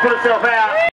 put herself out.